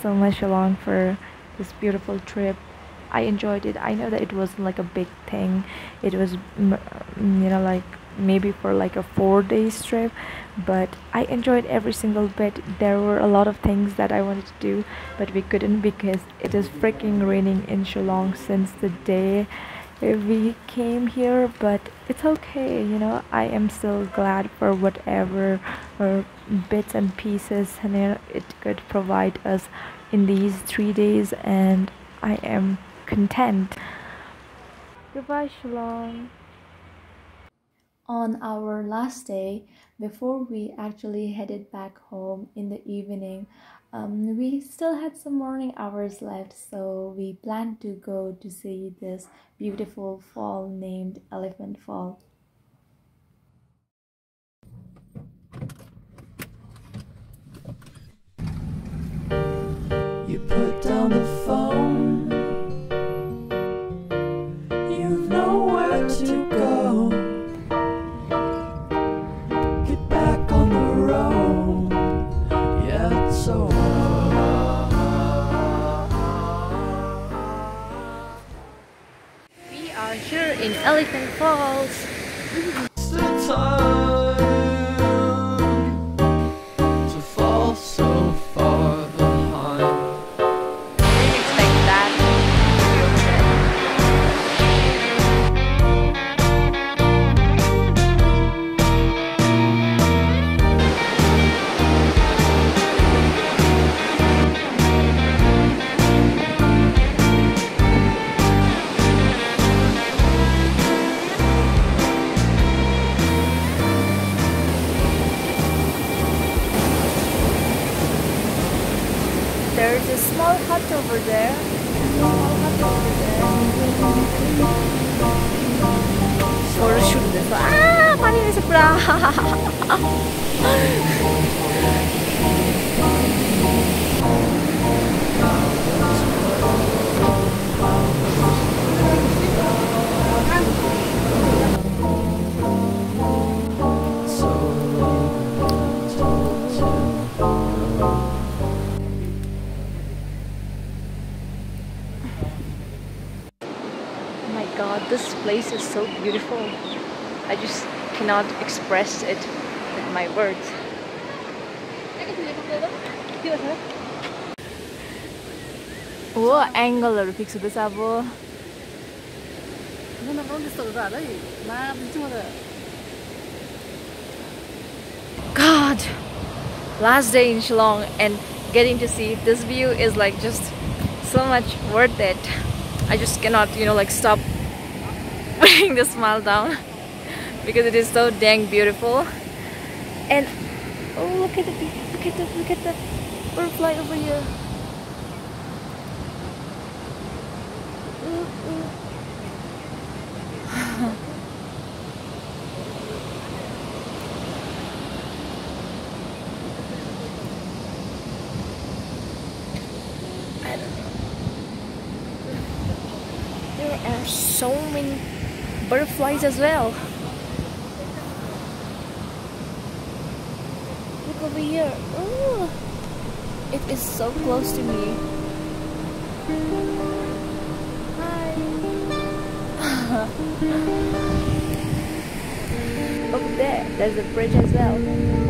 so much along for this beautiful trip. I enjoyed it. I know that it wasn't like a big thing. It was, you know, like maybe for like a four days trip, but I enjoyed every single bit. There were a lot of things that I wanted to do, but we couldn't because it is freaking raining in Shillong since the day we came here but it's okay you know. I am still glad for whatever uh, bits and pieces and it could provide us in these three days and i am content. Goodbye Shillong. On our last day before we actually headed back home in the evening um, we still had some morning hours left so we planned to go to see this beautiful fall named elephant fall. You put down the phone. You've nowhere to go are here in elephant falls over there. 서울 슈트. 아, 많이 했었구나. god, this place is so beautiful. I just cannot express it with my words. हो एङ्गलहरू fix हुँदैछ अब God, last day in Shillong and getting to see this view is like just so much worth it. I just cannot, you know, like stop putting the smile down because it is so dang beautiful. And oh, look at the look at the look at the butterfly over here. There are so many butterflies as well. Look over here. Ooh. It is so close to me. Hi. over there, there's a bridge as well.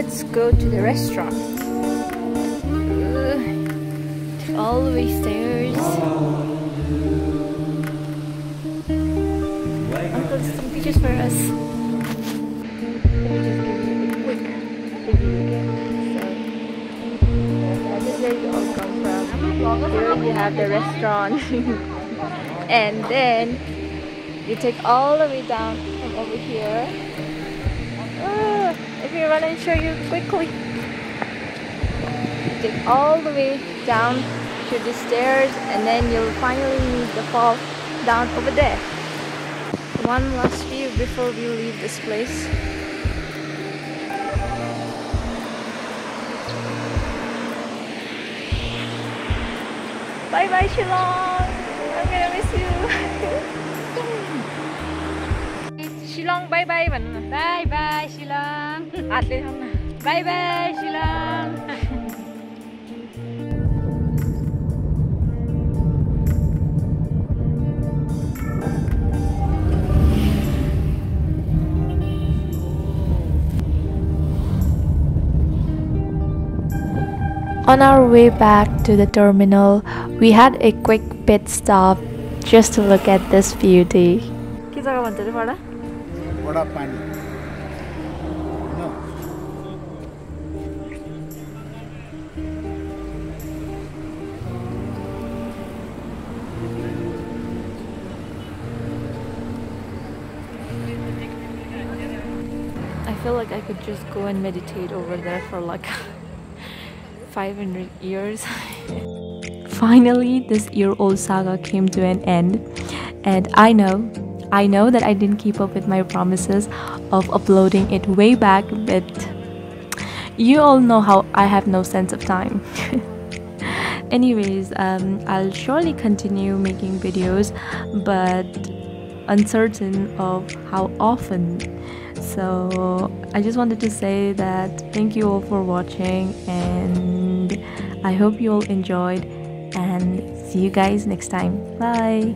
Let's go to the restaurant. Ugh. All the way stairs. Uncle, some pictures for us. Here you have the restaurant. and then you take all the way down from over here. Ah, if you want to show you quickly. You take all the way down to the stairs and then you'll finally meet the fall down over there. One last view before we leave this place. Bye bye Shillong! I'm gonna miss you! Shillong bye bye Bye bye Shillong. ạt lên không nào Bye bye Shillong. On our way back to the terminal, we had a quick pit stop just to look at this beauty. के जग्गा feel like I could just go and meditate over there for like 500 years. Finally, this year old saga came to an end, and I know, I know that I didn't keep up with my promises of uploading it way back, but you all know how I have no sense of time. Anyways, um, I'll surely continue making videos, but uncertain of how often. So I just wanted to say that thank you all for watching, and I hope you all enjoyed. And see you guys next time. Bye.